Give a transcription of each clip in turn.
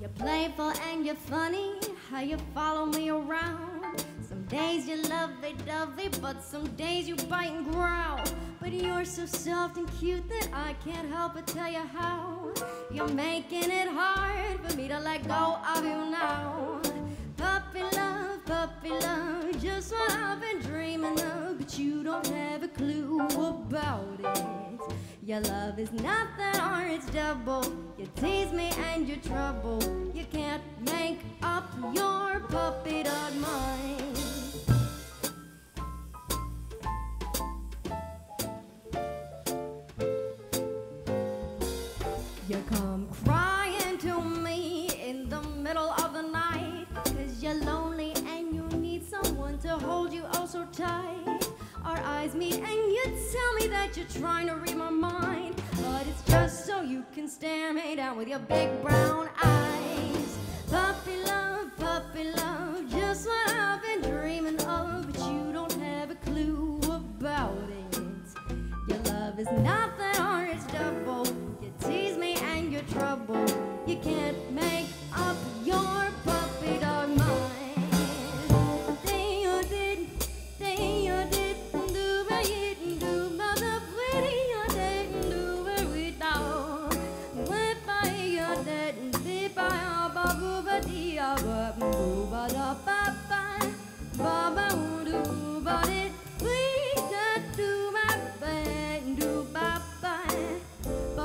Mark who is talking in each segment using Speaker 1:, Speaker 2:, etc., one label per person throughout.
Speaker 1: You're playful and you're funny, how you follow me around. Some days you're lovey-dovey, but some days you bite and growl. But you're so soft and cute that I can't help but tell you how. You're making it hard for me to let go of you now. Your love is nothing or it's double. You tease me and you're trouble. You can't make up your puppy dog mind. You come crying to me in the middle of the night. Cause you're lonely and you need someone to hold you oh so tight. Eyes meet and you tell me that you're trying to read my mind. But it's just so you can stare me down with your big brown eyes. Puppy love, puppy love, just what I've been dreaming of. But you don't have a clue about it. Your love is nothing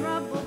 Speaker 1: trouble.